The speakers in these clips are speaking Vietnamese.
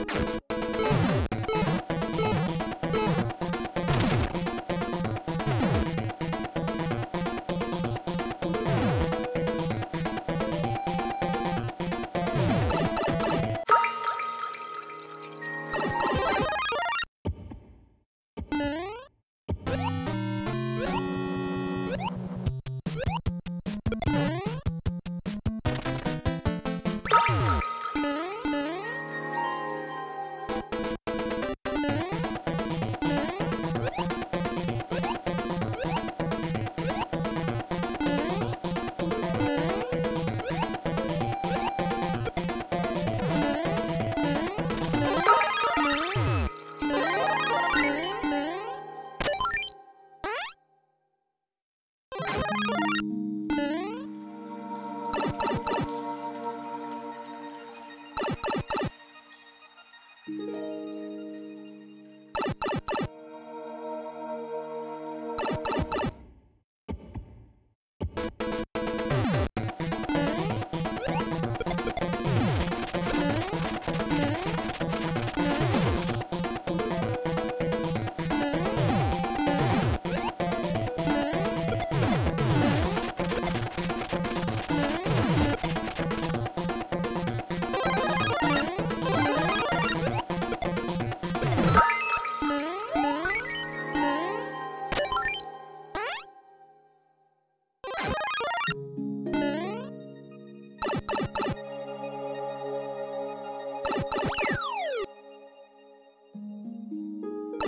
you.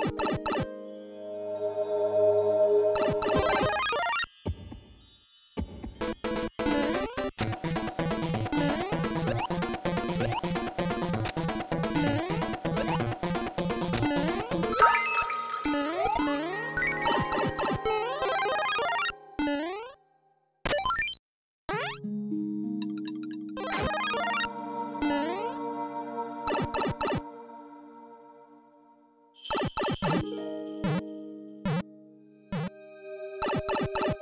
You. ん?